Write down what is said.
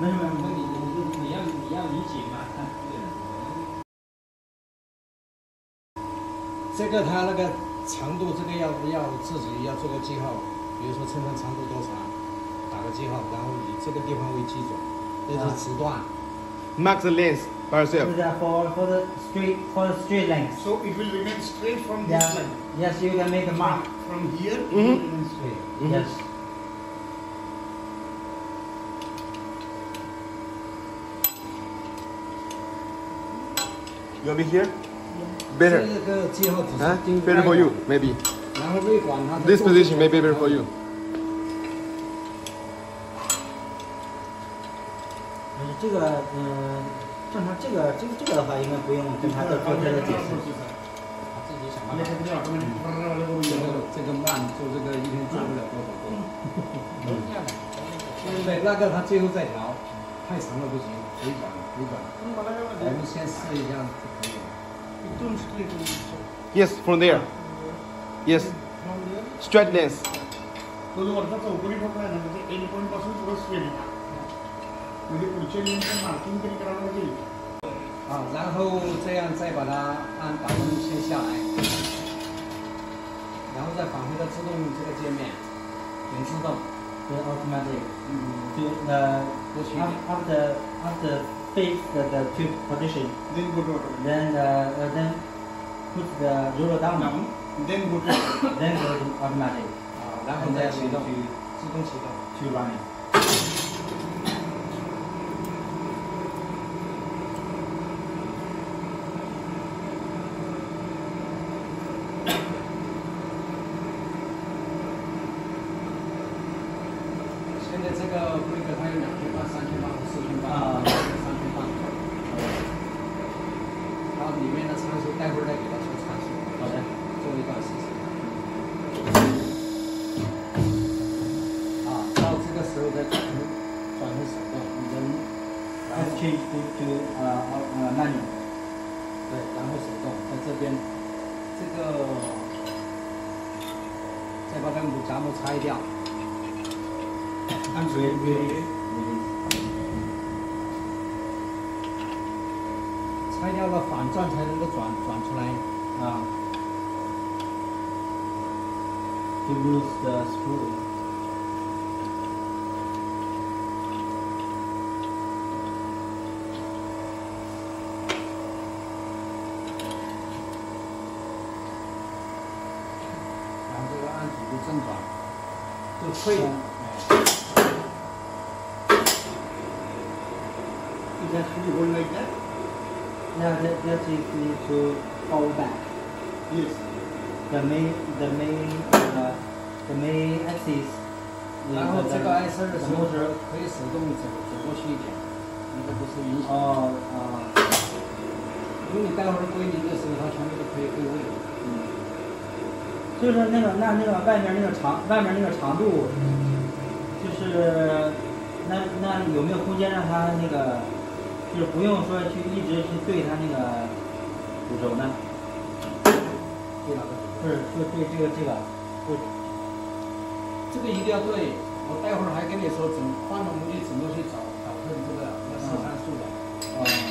没什么，那你你你要你要理解嘛，这个它那个长度，这个要要自己要做个记号，比如说衬衫长度多长，打个记号，然后以这个地方为基准，这是直段。Mark the length by yourself. So that for for the straight for the straight length. So it will remain straight from this line. Yes, you can make a mark. From here, Mhm. straight. Mhm. Yes. You want me here? 这 Better. Better for you, maybe. This position may be better for you. 嗯，这个嗯，正常这个这个这个的话，应该不用跟他做这个解释。这个这个慢做这个一天做不了多少对？那个他最后再调，太长了不行，回转回转。我们先试一下就可以了。Yes, from there. Yes. Straightness. 啊，然后这样再把它按，下来，然后再返回到自动这个界面，全自动。the automatic. To, uh, after after fix the, the tube position. Then go to. Then uh, uh, then put the roller down. down. Then go to then go to automatic. to running。现在这个规格它有两圈半、三圈半和四圈半，啊三圈半。它里面的参数待会儿再给它说参数。好的。做一段试试。啊，到这个时候再转成转成手动，人，然后 Let's change to to uh, uh, manual. 对，然后手动在这边，这个再把那个母夹木拆掉。安全一点。拆掉了反转才能够转转出来啊。Give us the screw. 这个案子就正常，就退了。就正转，就退。哎 It has to be hold like that. Now that that is need to fall back. Yes. The main the main uh, the main axis. 然后这个 I 四的 the 时候可以手动走走过去一点，那个不是影响。哦哦因为你待会儿归零的时候，它全部都可以归位。嗯，就是那个那那个外面那个长外面那个长度，就是那那有没有空间让它那个，就是不用说去一直去对它那个主轴呢？对哪个？不是，就对这个这个，不这个一定要对。我待会儿还跟你说怎么换了模具怎么去找找这个这个要四参数的。哦